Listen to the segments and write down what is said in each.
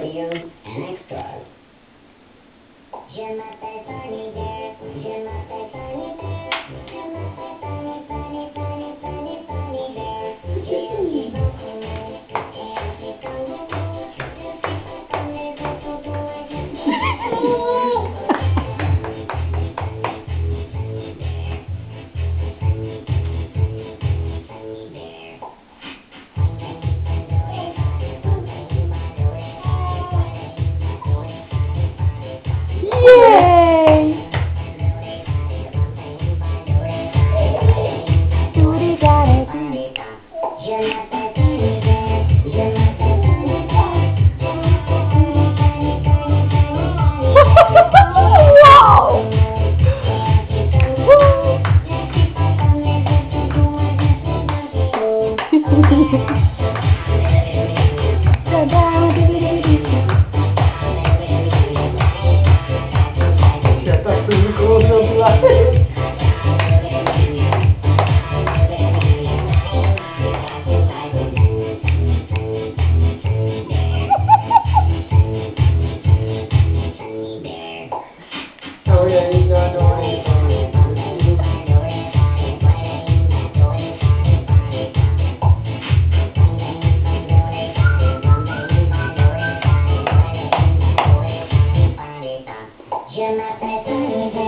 videos and extras. Je m'appelle Bear, je m'appelle Bear. Je m'appelle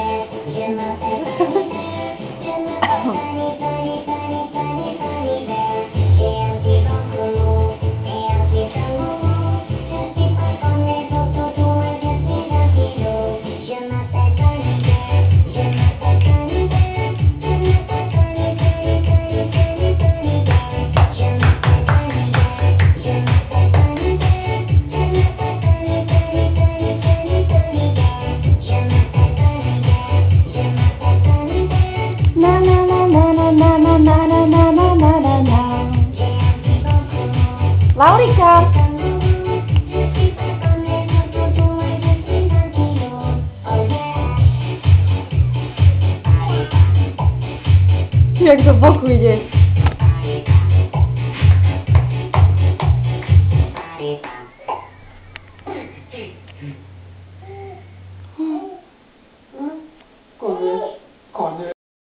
na na na na na na na na na. Laurica! Jak do boku.